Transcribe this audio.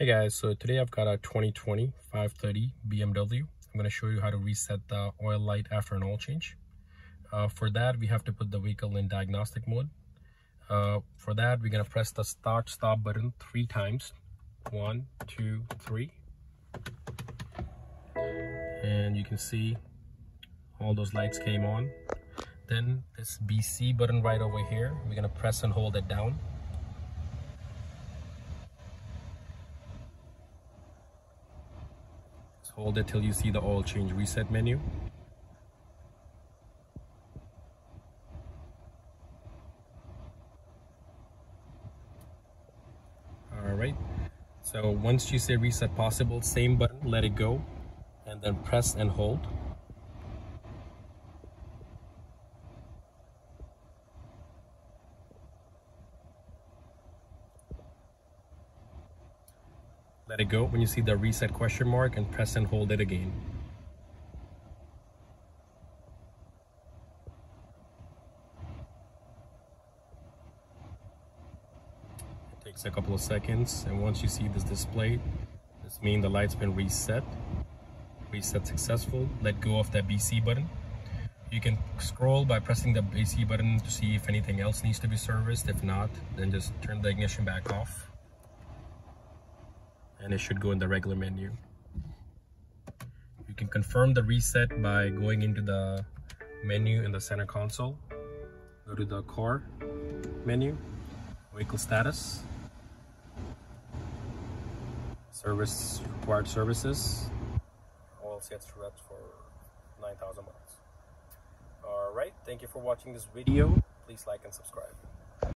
Hey guys, so today I've got a 2020 530 BMW. I'm going to show you how to reset the oil light after an oil change. Uh, for that, we have to put the vehicle in diagnostic mode. Uh, for that, we're going to press the start stop button three times. One, two, three. And you can see all those lights came on. Then this BC button right over here, we're going to press and hold it down. Hold it till you see the oil change reset menu. Alright, so once you say reset possible, same button, let it go, and then press and hold. Let it go when you see the reset question mark and press and hold it again. It takes a couple of seconds and once you see this display, this means the light's been reset. Reset successful. Let go of that BC button. You can scroll by pressing the BC button to see if anything else needs to be serviced. If not, then just turn the ignition back off and it should go in the regular menu. You can confirm the reset by going into the menu in the center console. Go to the core menu, vehicle status, service required services, oil sets reps for 9,000 miles. Alright, thank you for watching this video. Please like and subscribe.